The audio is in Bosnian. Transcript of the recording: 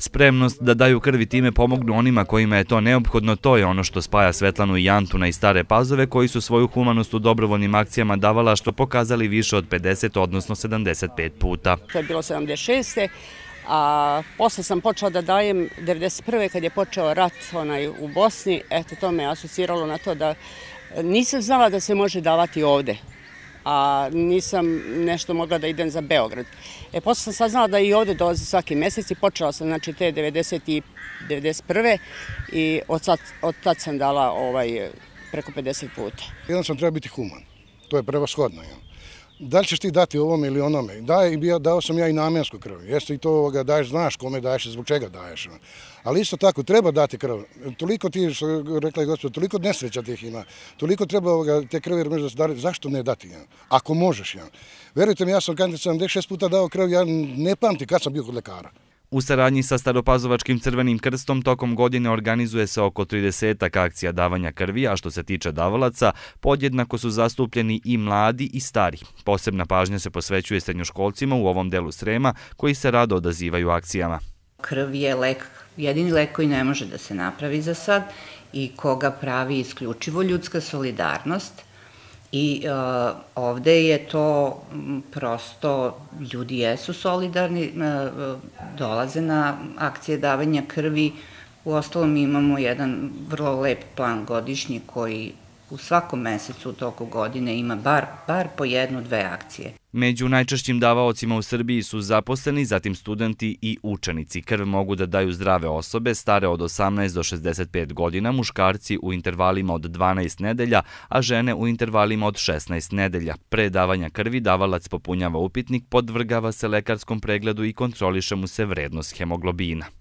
Spremnost da daju krvi time pomognu onima kojima je to neophodno, to je ono što spaja Svetlanu i Jantuna i Stare Pazove, koji su svoju humanost u dobrovoljnim akcijama davala što pokazali više od 50, odnosno 75 puta. To je bilo 76. A posle sam počela da dajem 91. kad je počeo rat u Bosni. Eto, to me asociralo na to da nisam znala da se može davati ovde a nisam nešto mogla da idem za Beograd. E, posle sam saznala da i ovde dolazi svaki mesec i počela sam, znači, te 90. i 91. i od sad, od tad sam dala ovaj, preko 50 puta. Jedan sam treba biti human. To je prevashodno. Da li ćeš ti dati ovome ili onome? Dao sam ja i namensku krv. Jeste i to ovoga, daješ, znaš kome daješ i zbog čega daješ. Ono. Ali isto tako, treba dati krv. Toliko ti, što rekla je gospod, toliko nesreća tih ima. Toliko treba ovoga, te krvi da se dare. Zašto ne dati? Ono? Ako možeš. Ono. Verujte mi, ja sam kandidat 76 puta dao krv, ja ne pamti kad sam bio kod lekara. U saradnji sa Staropazovačkim crvenim krstom tokom godine organizuje se oko 30 akcija davanja krvi, a što se tiče davalaca, podjednako su zastupljeni i mladi i stari. Posebna pažnja se posvećuje srednjoškolcima u ovom delu Srema, koji se rado odazivaju akcijama. Krv je lek, jedini lek koji ne može da se napravi za sad i koga pravi isključivo ljudska solidarnost – I uh, ovde je to prosto, ljudi jesu solidarni, uh, dolaze na akcije davanja krvi, u ostalom imamo jedan vrlo lep plan godišnji koji u svakom mesecu u toku godine ima bar, bar po jednu, dve akcije. Među najčešćim davaocima u Srbiji su zaposleni, zatim studenti i učenici. Krv mogu da daju zdrave osobe, stare od 18 do 65 godina, muškarci u intervalima od 12 nedelja, a žene u intervalima od 16 nedelja. Pre davanja krvi davalac popunjava upitnik, podvrgava se lekarskom pregledu i kontroliše mu se vrednost hemoglobina.